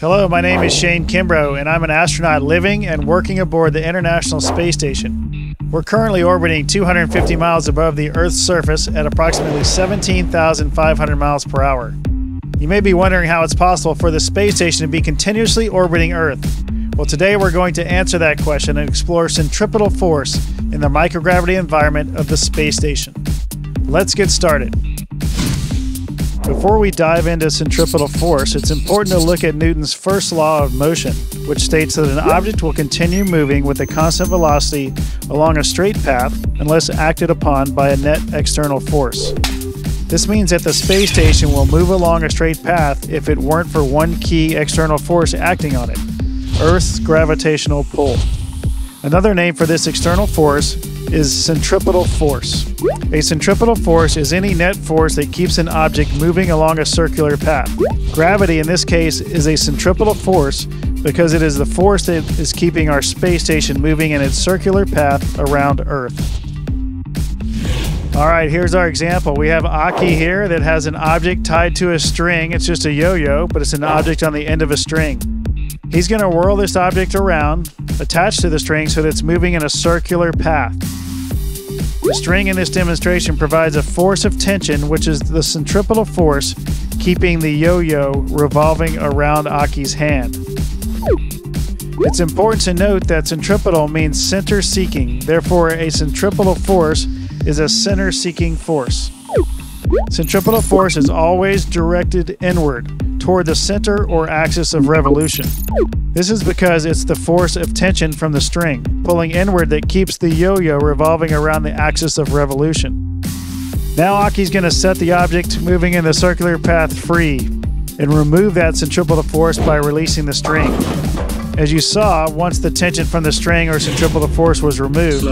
Hello, my name is Shane Kimbrough, and I'm an astronaut living and working aboard the International Space Station. We're currently orbiting 250 miles above the Earth's surface at approximately 17,500 miles per hour. You may be wondering how it's possible for the space station to be continuously orbiting Earth. Well, today we're going to answer that question and explore centripetal force in the microgravity environment of the space station. Let's get started. Before we dive into centripetal force, it's important to look at Newton's first law of motion, which states that an object will continue moving with a constant velocity along a straight path unless acted upon by a net external force. This means that the space station will move along a straight path if it weren't for one key external force acting on it Earth's gravitational pull. Another name for this external force is centripetal force. A centripetal force is any net force that keeps an object moving along a circular path. Gravity, in this case, is a centripetal force because it is the force that is keeping our space station moving in its circular path around Earth. All right, here's our example. We have Aki here that has an object tied to a string. It's just a yo-yo, but it's an object on the end of a string. He's going to whirl this object around, attached to the string so that it's moving in a circular path. The string in this demonstration provides a force of tension, which is the centripetal force keeping the yo-yo revolving around Aki's hand. It's important to note that centripetal means center seeking, therefore a centripetal force is a center seeking force. Centripetal force is always directed inward, toward the center or axis of revolution. This is because it's the force of tension from the string, pulling inward that keeps the yo-yo revolving around the axis of revolution. Now Aki's going to set the object moving in the circular path free and remove that centripetal force by releasing the string. As you saw, once the tension from the string or centripetal force was removed,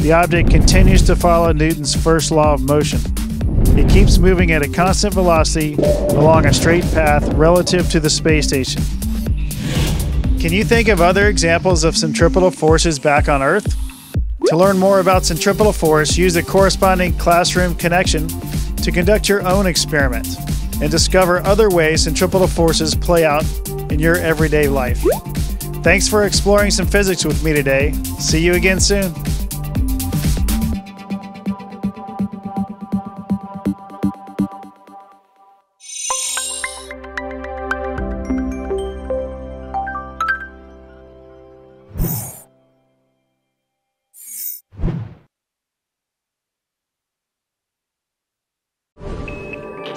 the object continues to follow Newton's first law of motion. It keeps moving at a constant velocity along a straight path relative to the space station. Can you think of other examples of centripetal forces back on Earth? To learn more about centripetal force, use the corresponding classroom connection to conduct your own experiment and discover other ways centripetal forces play out in your everyday life. Thanks for exploring some physics with me today. See you again soon.